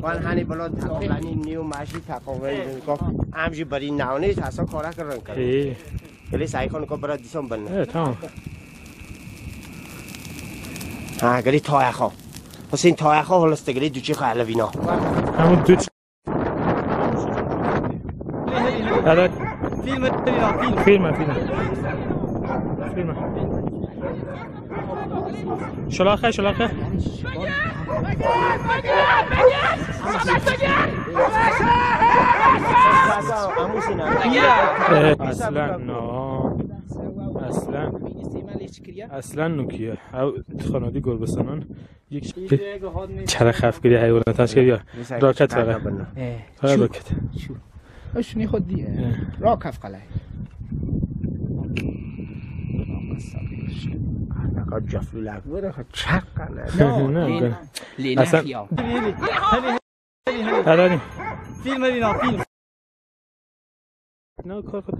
وان هنی بلا تقاقلانی نیو ماشی بری سعی کن که برای بنه. تمام. ها گلی حسین گلی دوچی همون فیلم فیلم. شلاخه. شلاخه. اصلا نه اصلا اصلا نوکیه او خانادی گربستانان یک چرا خفگیری حیوانات هست یا راکت فقط فقط راکت شونی خود دیگه را کف قلعه جفلو لگ بوده خود چک کنه نه اصلا- خیام آره فیلم ببینم فیلم نه کار خود